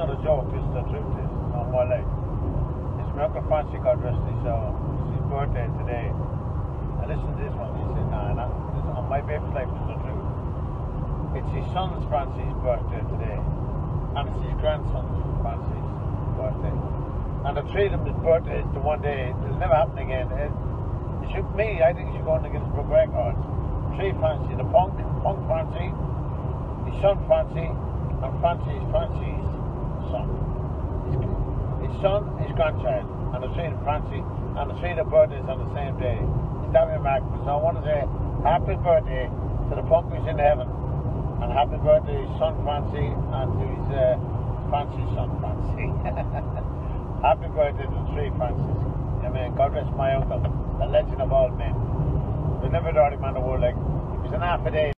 not a joke, it's the truth is on my leg. It's Malcolm Francie got dressed this hour. It's his birthday today. And listen to this one. He said, nah, nah this, on my baby's life is the truth. It's his son's Francis' birthday today. And it's his grandson's Francis' birthday. And the three of his birthday to one day, it'll never happen again. It, it should, me, I think it should go on against Brooke Records. Tree Francie, the punk, punk Francie, his son Francie, and Francie's Francie's his, son, his grandchild, and the of Francie, and the three of birthdays on the same day. Is that remarkable? So I want to say happy birthday to the punk who's in heaven, and happy birthday to his son Francis and to his uh, Francie's son Francie. happy birthday to the three Francis. I mean, God rest my uncle, the legend of all men. The never dirty man of the world, like, he was an half a day.